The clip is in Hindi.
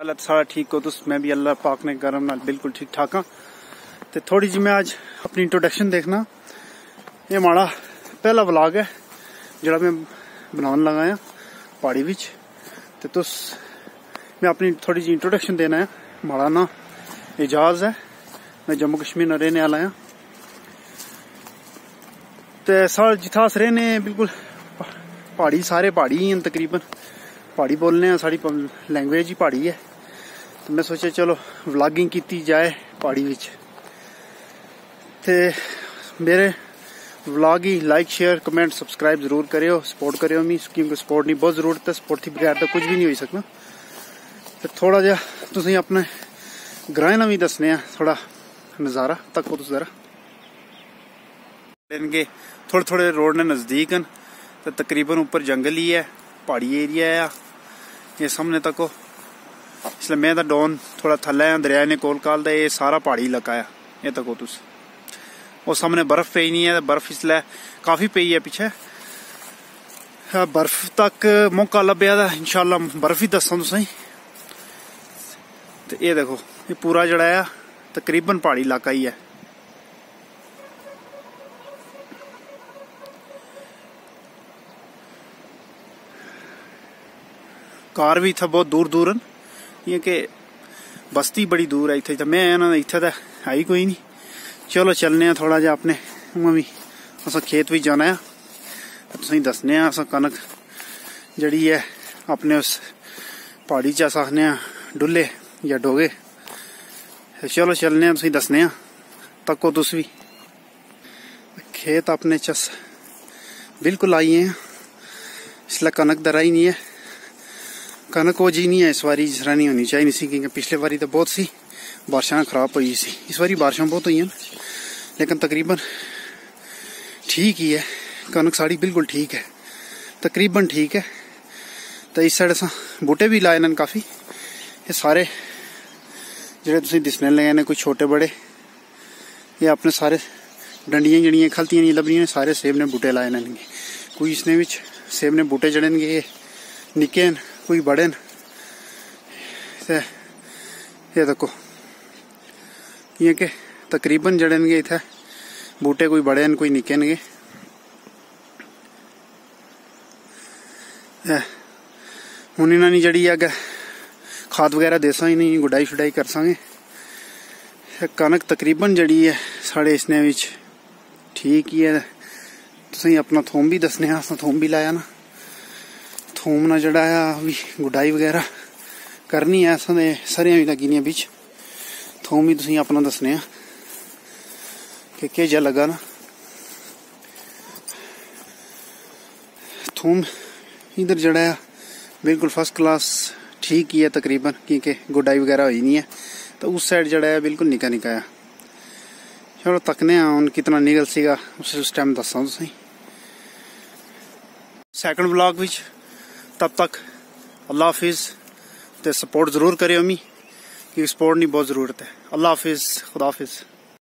हालत सारा ठीक हो तुस मैं भी अल्लाह पाक ने करम नाल बिल्कुल ठीक ठाक हाँ। ते थोड़ी जी मैं आज अपनी इंट्रोडक्शन देखना। ये माड़ा पहला व्लॉग है जरा मैं बनाने लगा आ पहाड़ी बिच ते तुस मैं अपनी थोड़ी जी इंट्रोडक्शन देना है माड़ा ना एजाज है। मैं जम्मू कश्मीर में रहने वाला हाँ ते साढ़े जिथा अस रहने बिल्कुल पहाड़ी सारे पहाड़ी ही तकरीबन। पहाड़ी बोलने हैं साड़ी लैंग्वेज ही पहाड़ी है। तो मैं सोचा चलो व्लागिंग की जाए पहाड़ी बिच ते मेरे व्लॉग ही लाइक शेयर कमेंट सब्सक्राइब ज़रूर करो सपोर्ट करो मी। क्योंकि सपोर्ट की बहुत ज़रूरत है सपोर्ट थी बगैर तो कुछ भी नहीं हो सकना ते थोड़ा जहा तुम अपने ग्राएँ भी दसने थोड़ा नज़ारा तक तुस जरा। थोड़े थोड़े रोड ने नज़दीक न तकरीबन ऊपर जंगल ही है, पहाड़ी एरिया है ये सामने तक हो। इसलिए मैं तो डोन थोड़ा थल्ले दरिया ने कोल काल ये सारा पहाड़ी इलाका है। ये तको तुस। वो सामने बर्फ़ पे नहीं है, बर्फ़ इसलिए काफ़ी पई है पीछे। बर्फ़ तक मौका लभ्या था इंशाला बर्फ़ ही दसा तुसें तो ये देखो, ये पूरा कार भी इतना बहुत दूर दूर न कि बस्ती बड़ी दूर है इतने मैं इतने तो है कोई नहीं चलो चलने थोड़ा जा अपने भी अस खेत भी जाना है तुसें दसने अस कनक जड़ी है अपने उस पहाड़ी अस आखने डुल्ले या डोगे चलो चलने तुसें दसने तको तुस भी खेत अपने च बिल्कुल आई हैं इसलिए कनक दरा ही नहीं है कनक वो जी नहीं है, इस बारी जिस तरह नहीं होनी चाहिए सी क्योंकि पिछले बारी तो बहुत सी बारिशा खराब हुई सी। इस बारी बारिशा बहुत हुई लेकिन तकरीबन ठीक ही है। कनक साड़ी बिल्कुल ठीक है। तकरीबन ठीक है। तो इस साइड अस बूटे भी लाए न काफ़ी। ये सारे तुसें दिसने लगे ने कोई छोटे, बड़े, ये अपने सारे डंडियाँ जड़ियाँ, खलतियाँ नहीं लभनियाँ सारे सेब ने बूटे लाए इसने बिच सेब ने बूटे जड़े न निक्के न। कोई बड़े न। ये देखो। ये के तकरीबन जड़े न इतने बूटे कोई बड़े न, कोई निक्के न हूँ इन्होंने जड़ी अगर खाद वगैरह देसा नहीं गुडाई शुडाई कर संगे कनक तकरीबन जड़ी है साढ़े इसने ठीक ही है तुम अपना थोम भी दसने थोम भी लाया ना। थूम ना जड़ा है भी गुडाई वगैरह करनी है सरियाँ भी लगी बिच। थूम भी तुम अपना दसने कि केह् जा लगा ना। थूम इधर जड़ा है बिल्कुल फ़र्स्ट क्लास ठीक ही है तकरीबन, क्योंकि गुडाई वगैरह हुई नहीं है। तो उस साइड जड़ा है बिल्कुल निका निका है चलो तकने हूँ कितना निकल सीगा, उस टाइम दसा तुसें। सैकंड बिच। तब तक अल्लाह हाफिज़ ते सपोर्ट ज़रूर करे अम्मी क्योंकि सपोर्ट की बहुत ज़रूरत है। अल्लाह हाफिज़, खुदा हाफिज़।